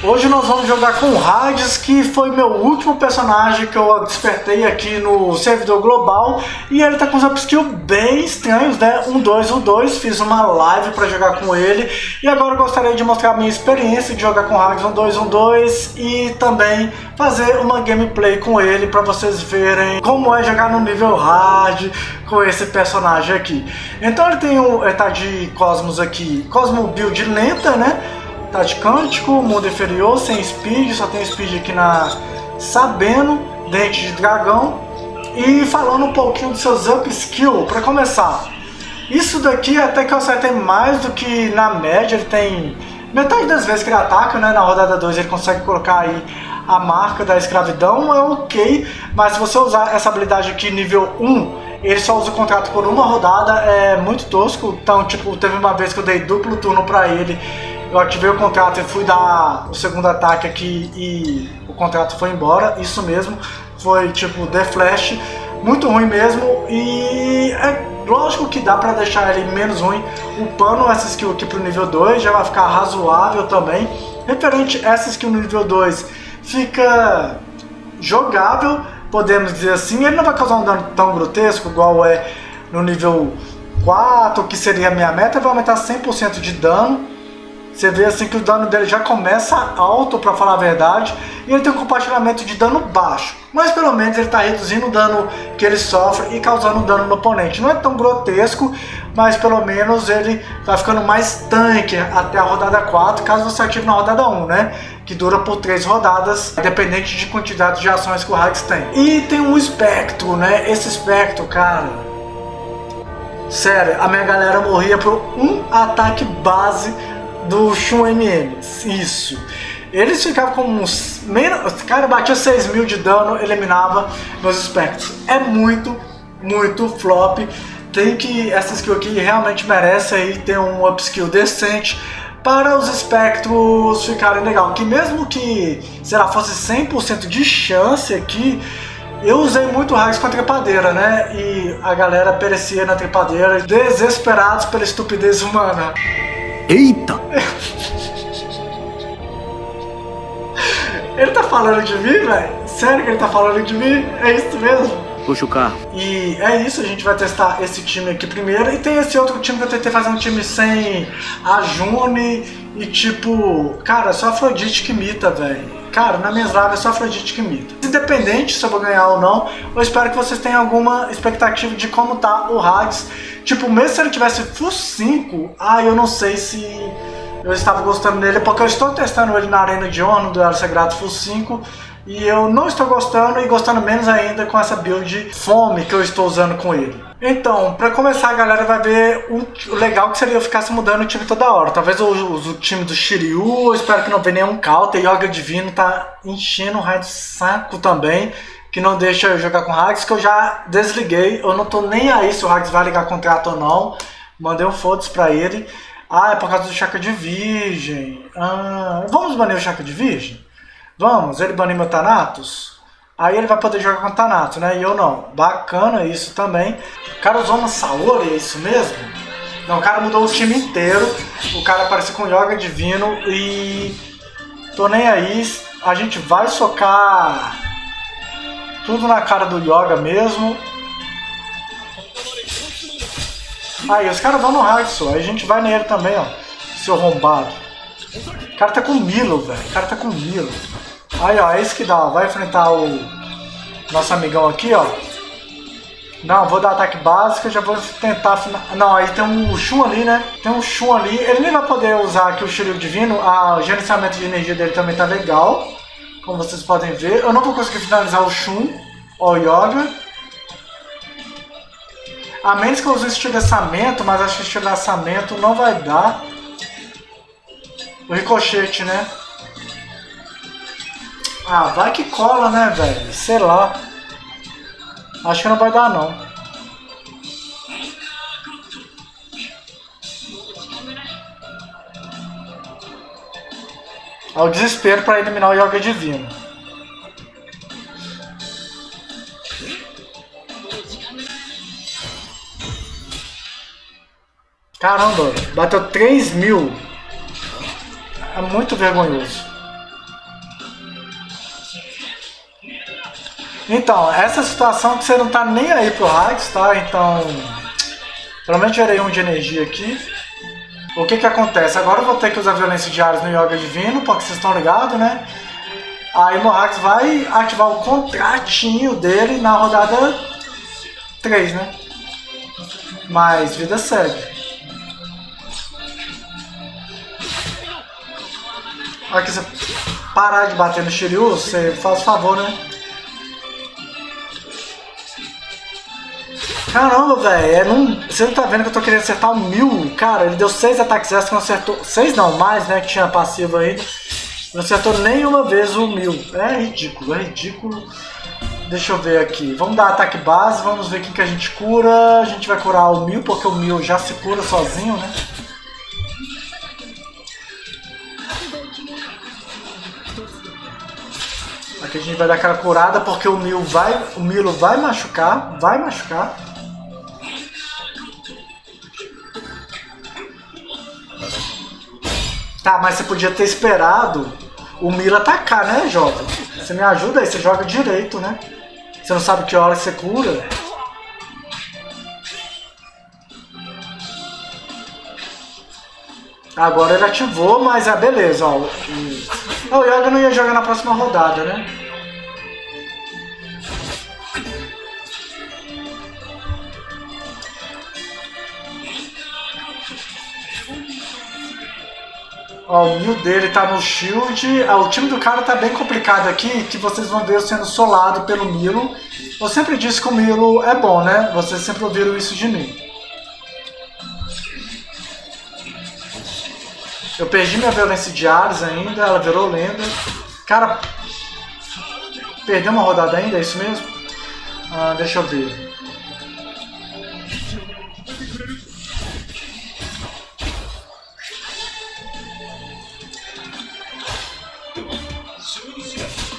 Hoje nós vamos jogar com o Hades, que foi meu último personagem que eu despertei aqui no servidor global. E ele tá com uns upskills bem estranhos, né? Um 2, um 2. Fiz uma live para jogar com ele. E agora eu gostaria de mostrar a minha experiência de jogar com o Hades um 2, um 2. E também fazer uma gameplay com ele para vocês verem como é jogar no nível hard com esse personagem aqui. Então ele tem um, tá de Cosmos aqui, Cosmo Build lenta, né? Tá cântico, mundo inferior, sem speed, só tem speed aqui na Sabendo, dente de dragão. E falando um pouquinho dos seus up skill, para começar. Isso daqui até que eu acertei mais do que na média, ele tem metade das vezes que ele ataca, né? Na rodada 2 ele consegue colocar aí a marca da escravidão, é ok, mas se você usar essa habilidade aqui nível 1, ele só usa o contrato por uma rodada, é muito tosco, então tipo, teve uma vez que eu dei duplo turno para ele eu ativei o contrato e fui dar o segundo ataque aqui e o contrato foi embora. Isso mesmo, foi tipo The Flash, muito ruim mesmo. E é lógico que dá pra deixar ele menos ruim. Upando essa skill aqui pro nível 2 já vai ficar razoável também. Referente a essa skill no nível 2, fica jogável, podemos dizer assim. Ele não vai causar um dano tão grotesco igual é no nível 4, que seria a minha meta, vai aumentar 100% de dano você vê assim que o dano dele já começa alto, para falar a verdade, e ele tem um compartilhamento de dano baixo. Mas pelo menos ele está reduzindo o dano que ele sofre e causando dano no oponente. Não é tão grotesco, mas pelo menos ele vai ficando mais tanque até a rodada 4, caso você ative na rodada 1, né? Que dura por 3 rodadas, independente de quantidade de ações que o Hax tem. E tem um espectro, né? Esse espectro, cara. Sério, a minha galera morria por um ataque base do Shun MM. Isso. Eles ficavam com uns. Menos, cara, batia 6 mil de dano, eliminava meus espectros. É muito, muito flop. Tem que. Essa skill aqui realmente merece aí ter um upskill decente para os espectros ficarem legal. Que mesmo que, sei lá, fosse 100% de chance aqui, eu usei muito raios com a trepadeira, né? E a galera perecia na trepadeira, desesperados pela estupidez humana. Eita! Ele tá falando de mim, velho? Sério que ele tá falando de mim? É isso mesmo? Puxa o carro. E é isso, a gente vai testar esse time aqui primeiro. E tem esse outro time que eu tentei fazer um time sem a June e tipo, cara, só Afrodite que imita, velho. Cara, na lives é só Afrodite que imita. Independente se eu vou ganhar ou não, eu espero que vocês tenham alguma expectativa de como tá o Hades. Tipo, mesmo se ele tivesse full 5, ah, eu não sei se eu estava gostando dele, porque eu estou testando ele na Arena de Honor, no Duelo Sagrado full 5, e eu não estou gostando e gostando menos ainda com essa build fome que eu estou usando com ele. Então, para começar a galera vai ver o legal que seria eu ficar se mudando o time toda hora. Talvez eu use o time do Shiryu, eu espero que não venha nenhum counter. Yoga Divino tá enchendo o raio do saco também, que não deixa eu jogar com Hags, que eu já desliguei. Eu não tô nem aí se o Hags vai ligar contrato ou não. Mandei um foda-se pra ele. Ah, é por causa do Chakra de Virgem. Ah, vamos banir o Chakra de Virgem? Vamos, ele banir meu Thanatos? Aí ele vai poder jogar com o Thanatos, né? E eu não. Bacana isso também. O cara usou uma Saori, é isso mesmo? Não, o cara mudou o time inteiro. O cara apareceu com Yoga Divino e... Tô nem aí. A gente vai socar tudo na cara do Yoga mesmo. Aí, os caras vão no Hardson. Aí a gente vai nele também, ó. Seu arrombado. O cara tá com Milo, velho. O cara tá com Milo. Aí, ó, é isso que dá. Vai enfrentar o nosso amigão aqui, ó. Não, vou dar ataque básico, já vou tentar final... Não, aí tem um Shun ali, né? Tem um Shun ali. Ele nem vai poder usar aqui o Shiryu Divino. Ah, o gerenciamento de energia dele também tá legal. Como vocês podem ver. Eu não vou conseguir finalizar o Shun. Ó, o Yoga. A menos que eu use estilhaçamento, mas acho que estilhaçamento não vai dar. O ricochete, né? Ah, vai que cola, né, velho? Sei lá. Acho que não vai dar, não. É o desespero para eliminar o Yoga Divino. Caramba, bateu 3 mil. É muito vergonhoso. Então, essa situação que você não tá nem aí pro Hades, tá? Então. Pelo menos gerei um de energia aqui. O que que acontece? Agora eu vou ter que usar violência de no Yoga Divino, porque vocês estão ligados, né? Aí Morax vai ativar o contratinho dele na rodada 3, né? Mas vida segue. Aqui você parar de bater no Shiryu, você faz favor, né? Caramba, velho, é você não tá vendo que eu tô querendo acertar o mil? Cara, ele deu seis ataques extras, não acertou. Seis não, mais, né? Que tinha passivo aí. Não acertou nenhuma vez o mil. É ridículo, é ridículo. Deixa eu ver aqui. Vamos dar ataque base, vamos ver quem que a gente cura. A gente vai curar o mil, porque o mil já se cura sozinho, né? Aqui a gente vai dar aquela curada porque o Mil vai, o Milo vai machucar, vai machucar. Tá, mas você podia ter esperado o Milo atacar, né, jovem? Você me ajuda aí, você joga direito, né? Você não sabe que hora você cura. Agora ele ativou, mas é beleza, ó. O Yoga não ia jogar na próxima rodada, né? Ó, o mil dele tá no shield. Ah, o time do cara tá bem complicado aqui, que vocês vão ver eu sendo solado pelo Milo. Eu sempre disse que o Milo é bom, né? Vocês sempre ouviram isso de mim. Eu perdi minha violência de Ares ainda, ela virou lenda. Cara, perdeu uma rodada ainda, é isso mesmo? Ah, deixa eu ver.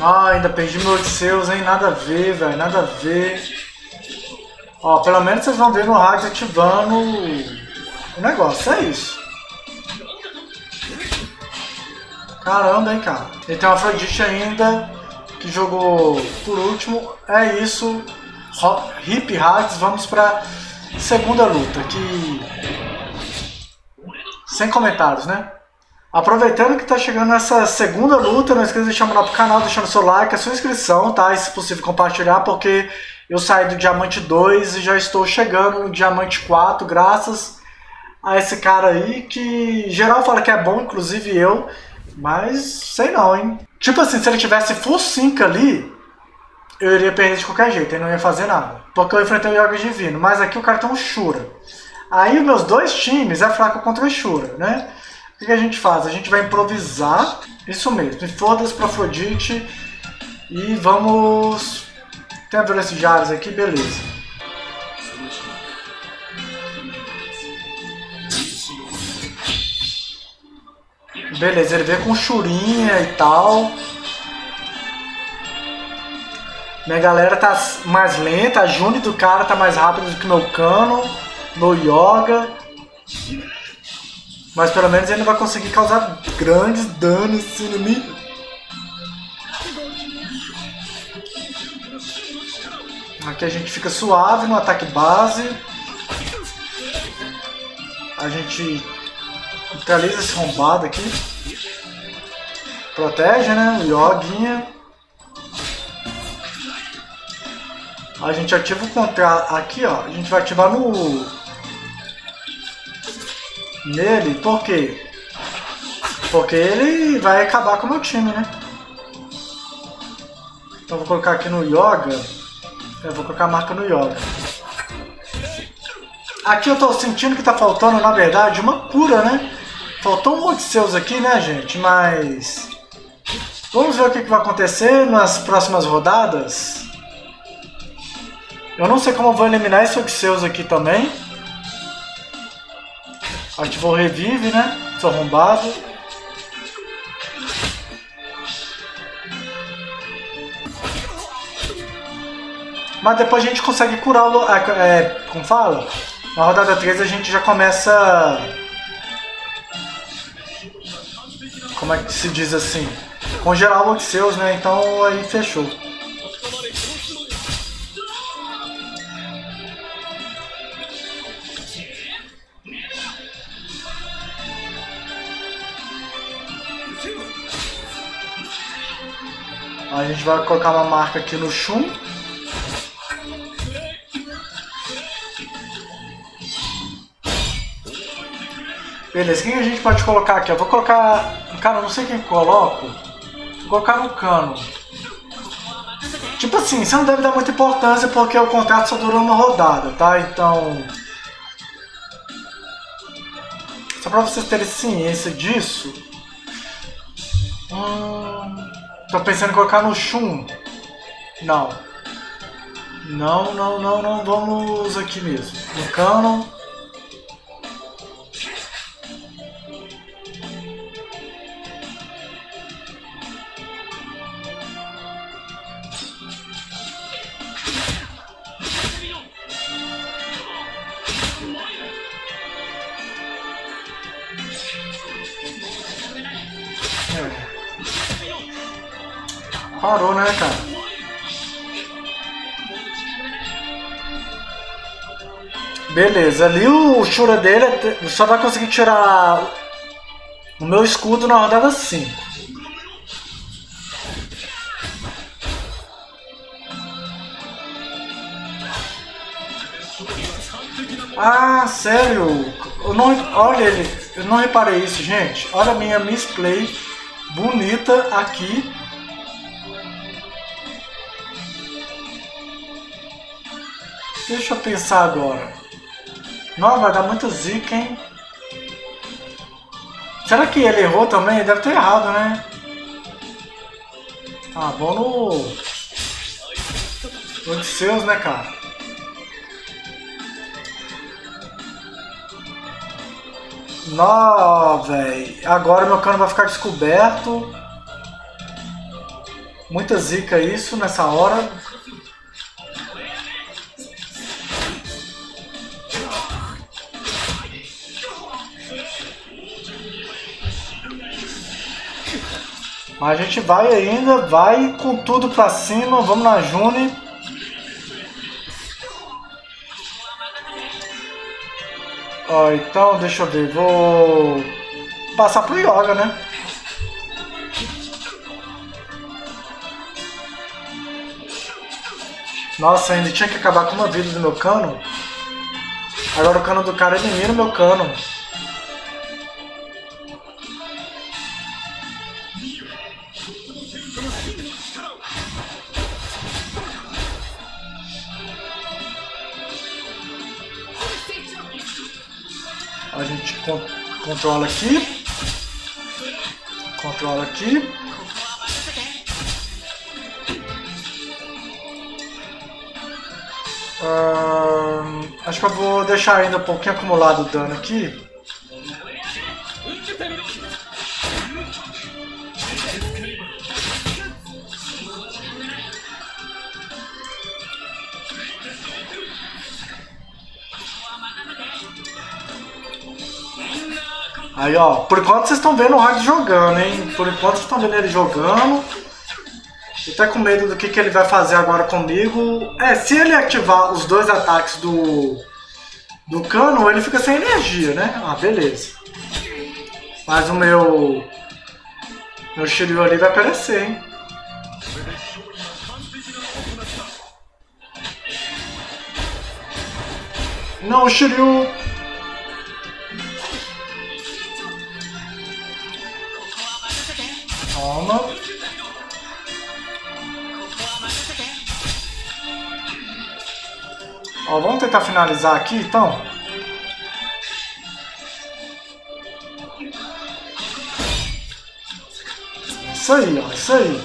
Ah, ainda perdi meu Odisseus, hein? Nada a ver, velho, nada a ver. Ó, pelo menos vocês vão ver no rádio ativando o negócio, é isso. Caramba, hein, cara. E tem o Afrodite ainda, que jogou por último. É isso. Hip Hacks, vamos pra segunda luta, que... Sem comentários, né? Aproveitando que está chegando essa segunda luta, não esqueça de deixar o canal, deixando seu like, a sua inscrição, tá? E se possível compartilhar, porque eu saí do Diamante 2 e já estou chegando no Diamante 4, graças a esse cara aí, que geral fala que é bom, inclusive eu, mas sei não, hein? Tipo assim, se ele tivesse full 5 ali, eu iria perder de qualquer jeito, ele não ia fazer nada. Porque eu enfrentei o Yoga Divino, mas aqui o cara tem um Shura. Aí os meus dois times é fraco contra o Shura, né? O que a gente faz? A gente vai improvisar, isso mesmo, e foda-se pra Afrodite e vamos... Tem a violência de Ares aqui, beleza. Beleza, ele veio com churinha e tal. Minha galera tá mais lenta, a Juni do cara tá mais rápida do que meu cano, meu yoga. Mas pelo menos ele não vai conseguir causar grandes danos no inimigo. Aqui a gente fica suave no ataque base. A gente neutraliza esse rombado aqui. Protege, né? Yoguinha. A gente ativa o contra aqui, ó. A gente vai ativar no nele, por quê? Porque ele vai acabar com o meu time, né? Então vou colocar aqui no Yoga. Eu vou colocar a marca no Yoga. Aqui eu tô sentindo que tá faltando, na verdade, uma cura, né? Faltou um monte de seus aqui, né, gente? Mas... Vamos ver o que, que vai acontecer nas próximas rodadas. Eu não sei como eu vou eliminar esse Odisseus aqui também. Ativou o revive, né? Sou arrombado. Mas depois a gente consegue curar o... É, é, como fala? Na rodada 3 a gente já começa... Como é que se diz assim? Congelar o Odisseus, né? Então aí fechou. A gente vai colocar uma marca aqui no Shun. Beleza, quem a gente pode colocar aqui? Eu vou colocar... Cara, eu não sei quem coloco. Vou colocar no cano. Tipo assim, você não deve dar muita importância porque o contrato só durou uma rodada, tá? Então... Só pra vocês terem ciência disso. Hum, tô pensando em colocar no Shun. Não. Não, não, não, não. Vamos aqui mesmo. No Canon. Parou, né, cara? Beleza, ali o Shura dele só vai conseguir tirar o meu escudo na rodada 5. Ah, sério? Eu não, olha ele, eu não reparei isso, gente. Olha a minha misplay bonita aqui Deixa eu pensar agora. Não, vai dar muita zica, hein? Será que ele errou também? Deve ter errado, né? Ah, vou no... Odisseus, né, cara? Nó, velho. Agora meu cano vai ficar descoberto. Muita zica isso nessa hora. A gente vai ainda, vai com tudo pra cima, vamos na June. Ó, então, deixa eu ver, vou passar pro Yoga, né? Nossa, ainda tinha que acabar com uma vida do meu cano. Agora o cano do cara elimina o meu cano. Controla aqui. Controla aqui. Uh, acho que eu vou deixar ainda um pouquinho acumulado o dano aqui. Aí, ó, por enquanto vocês estão vendo o Hard jogando, hein? Por enquanto vocês estão vendo ele jogando. Eu tô com medo do que, que ele vai fazer agora comigo. É, se ele ativar os dois ataques do, do cano, ele fica sem energia, né? Ah, beleza. Mas o meu... Meu Shiryu ali vai aparecer, hein? Não, Shiryu Toma. Ó, vamos tentar finalizar aqui, então. Isso aí, ó, isso aí.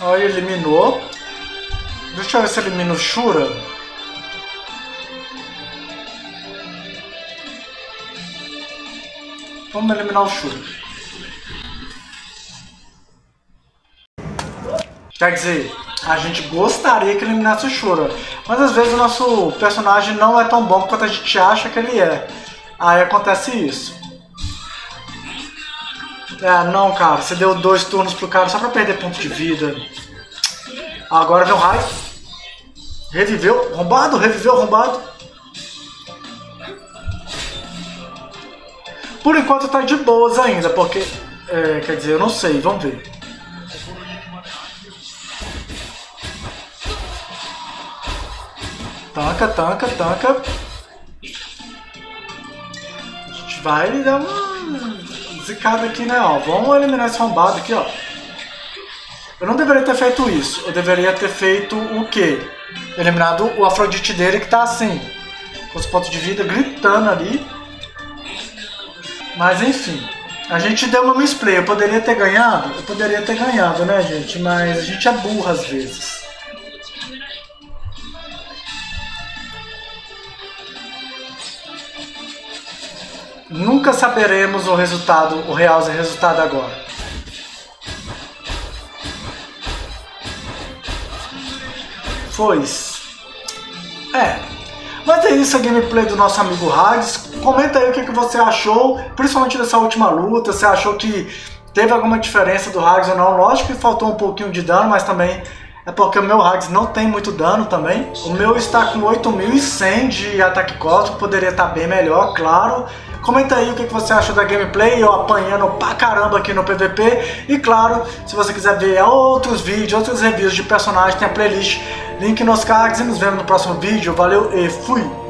Ó, eliminou. Deixa eu ver se elimina o Shura. Vamos eliminar o Shura. Quer dizer, a gente gostaria que eliminasse o Shura, mas às vezes o nosso personagem não é tão bom quanto a gente acha que ele é. Aí acontece isso. É, não, cara, você deu dois turnos pro cara só pra perder ponto de vida. Agora vem o raio. Reviveu, rombado, reviveu, rombado. Por enquanto tá de boas ainda, porque. É, quer dizer, eu não sei, vamos ver. Tanca, tanca, tanca. A gente vai dar uma zicada aqui, né? Ó, vamos eliminar esse arrombado aqui, ó. Eu não deveria ter feito isso. Eu deveria ter feito o quê? Eliminado o Afrodite dele que tá assim. Com os pontos de vida gritando ali. Mas enfim. A gente deu uma misplay. Eu poderia ter ganhado? Eu poderia ter ganhado, né, gente? Mas a gente é burro às vezes. Nunca saberemos o resultado, o real resultado agora. Foi. É. Mas é isso a gameplay do nosso amigo Hades. Comenta aí o que, que você achou, principalmente dessa última luta. Você achou que teve alguma diferença do Hades ou não? Lógico que faltou um pouquinho de dano, mas também é porque o meu Hades não tem muito dano também. O meu está com 8100 de ataque cósmico, poderia estar bem melhor, claro. Comenta aí o que você achou da gameplay, eu apanhando pra caramba aqui no PVP. E claro, se você quiser ver outros vídeos, outros reviews de personagens, tem a playlist, link nos cards e nos vemos no próximo vídeo. Valeu e fui!